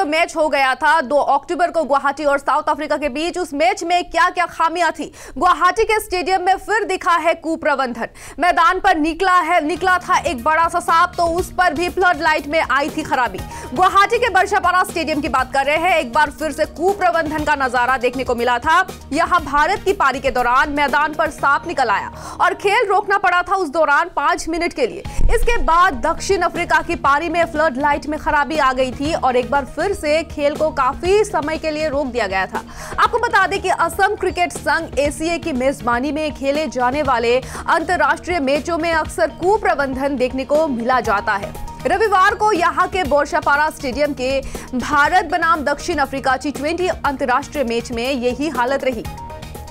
जो मैच हो गया था, दो अक्टूबर को गुवाहाटी और साउथ अफ्रीका के बीच, उस मैच में क्या क्या खामियाँ थी? गुवाहाटी के स्टेडियम में फिर दिखा है कुप्रबंधन। मैदान पर निकला है, निकला था एक बड़ा सा सांप तो उस पर भी फ्लड लाइट में आई थी खराबी। गुवाहाटी के बर्षापारा स्टेडियम की बात कर रहे हैं, एक बार फिर से कुप्रबंधन का नज़ारा देखने को मिला था। यहाँ भारत की पारी के दौरान मैदान पर सांप निकल आया और खेल रोकना पड़ा था उस दौरान पाँच मिनट के लिए। इसके बाद दक्षिण अफ्रीका की पारी में फ्लड लाइट में खराबी आ गई थी और एक बार फिर से खेल को काफ़ी समय के लिए रोक दिया गया था। आपको बता दें कि असम क्रिकेट संघ एसीए की मेजबानी में खेले जाने वाले अंतर्राष्ट्रीय मैचों में अक्सर कुप्रबंधन देखने को मिला जाता है। रविवार को यहाँ के बोरशापारा स्टेडियम के भारत बनाम दक्षिण अफ्रीका टी ट्वेंटी अंतर्राष्ट्रीय मैच में यही हालत रही।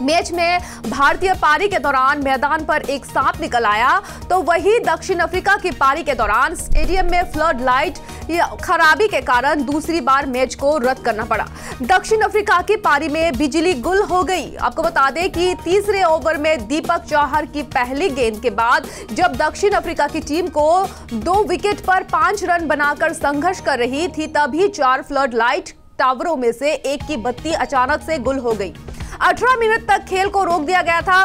मैच में भारतीय पारी के दौरान मैदान पर एक सांप निकल आया तो वही दक्षिण अफ्रीका की पारी के दौरान स्टेडियम में फ्लड लाइट खराबी के कारण दूसरी बार मैच को रद्द करना पड़ा। दक्षिण अफ्रीका की पारी में बिजली गुल हो गई। आपको बता दें कि तीसरे ओवर में दीपक चौहर की पहली गेंद के बाद जब दक्षिण अफ्रीका की टीम को दो विकेट पर पाँच रन बनाकर संघर्ष कर रही थी, तभी चार फ्लड लाइट टावरों में से एक की बत्ती अचानक से गुल हो गई। 18 मिनट तक खेल को रोक दिया गया था।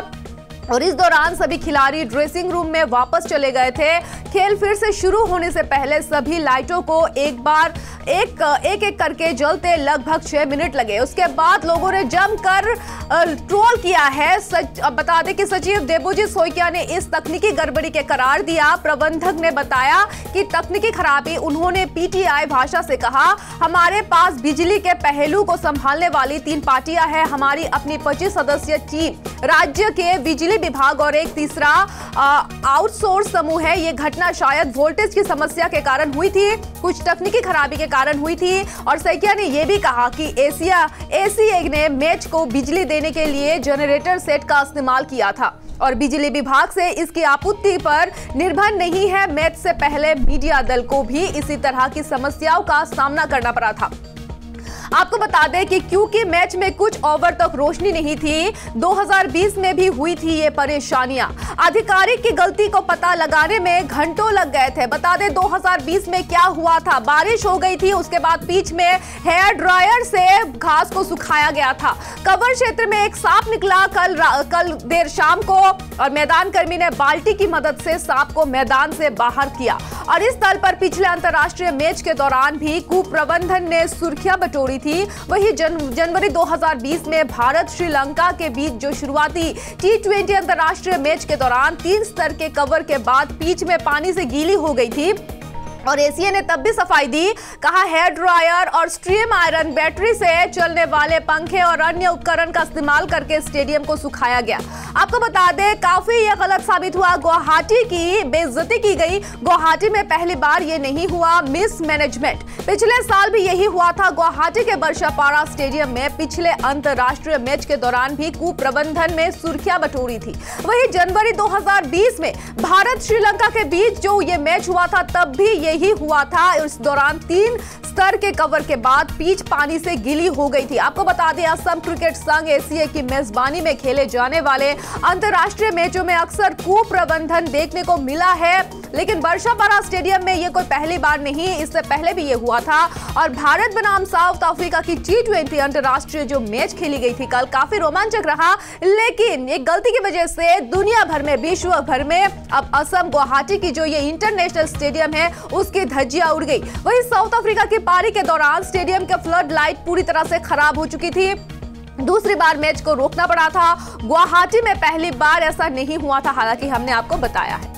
और इस दौरान सभी खिलाड़ी ड्रेसिंग रूम में वापस चले गए थे। खेल फिर से शुरू होने से पहले सभी लाइटों को एक बार, एक एक एक करके जलते लगभग छह मिनट लगे। उसके बाद लोगों ने जमकर ट्रोल किया है। सच बता दें कि सचिव देबोजी सोइकिया ने इस तकनीकी गड़बड़ी के करार दिया। प्रबंधक ने बताया कि तकनीकी खराबी उन्होंने पीटीआई भाषा से कहा, हमारे पास बिजली के पहलू को संभालने वाली तीन पार्टियाँ हैं। हमारी अपनी पच्चीस सदस्यीय टीम, राज्य के बिजली विभाग और एक तीसरा आउटसोर्स समूह है। ये घटना शायद वोल्टेज की समस्या के कारण हुई थी। कुछ तकनीकी खराबी के कारण हुई थी। और सैकिया ने यह भी कहा कि एशिया एसीए ने मैच को बिजली देने के लिए जनरेटर सेट का इस्तेमाल किया था। और बिजली विभाग से इसकी आपूर्ति पर निर्भर नहीं है। मैच से पहले मीडिया दल को भी इसी तरह की समस्याओं का सामना करना पड़ा था। आपको बता दें कि क्योंकि मैच में कुछ ओवर तक रोशनी नहीं थी 2020 में भी हुई थी ये परेशानियाँ। आधिकारिक की गलती को पता लगाने में घंटों लग गए थे। बता दें 2020 में क्या हुआ था? बारिश हो गई थी उसके बाद बीच में हेयर ड्रायर से घास को सुखाया गया था। कवर क्षेत्र में एक सांप निकला कल कल देर शाम को और मैदान कर्मी ने बाल्टी की मदद से सांप को मैदान से बाहर किया। और इस स्थल पर पिछले अंतर्राष्ट्रीय मैच के दौरान भी कुप्रबंधन ने सुर्खियाँ बटोरी थी। वही जन, जनवरी 2020 में भारत श्रीलंका के बीच जो शुरुआती टी ट्वेंटी अंतर्राष्ट्रीय मैच के दौरान तीन स्तर के कवर के बाद पीच में पानी से गीली हो गई थी। और एसीए ने तब भी सफ़ाई दी। कहा हेयर ड्रायर और स्ट्रीम आयरन बैटरी से चलने वाले पंखे और अन्य उपकरण का इस्तेमाल करके स्टेडियम को सुखाया गया। आपको बता दें, काफ़ी यह गलत साबित हुआ। गुवाहाटी की बेइज्जती की गई। गुवाहाटी में पहली बार ये नहीं हुआ। मिस मैनेजमेंट पिछले साल भी यही हुआ था। गुवाहाटी के बर्षापाड़ा स्टेडियम में पिछले अंतर्राष्ट्रीय मैच के दौरान भी कुप्रबंधन में सुर्खियाँ बटोरी थी। वही जनवरी 2020 में भारत श्रीलंका के बीच जो ये मैच हुआ था, तब भी ये ही हुआ था। उस दौरान तीन स्तर के कवर के बाद पिच पानी से गिली हो गई थी। आपको बता दें, असम क्रिकेट संघ एसीए की मेजबानी में खेले जाने वाले अंतर्राष्ट्रीय मैचों में अक्सर कुप्रबंधन देखने को मिला है। लेकिन बर्षापारा स्टेडियम में ये कोई पहली बार नहीं, इससे पहले भी ये हुआ था। और भारत बनाम साउथ अफ्रीका की टी ट्वेंटी अंतर्राष्ट्रीय जो मैच खेली गई थी, कल काफ़ी रोमांचक रहा। लेकिन एक गलती की वजह से दुनिया भर में, विश्व भर में अब असम गुवाहाटी की जो ये इंटरनेशनल स्टेडियम है, उसकी धज्जियाँ उड़ गई। वही साउथ अफ्रीका की पारी के दौरान स्टेडियम के फ्लड लाइट पूरी तरह से खराब हो चुकी थी। दूसरी बार मैच को रोकना पड़ा था। गुवाहाटी में पहली बार ऐसा नहीं हुआ था, हालाँकि हमने आपको बताया है।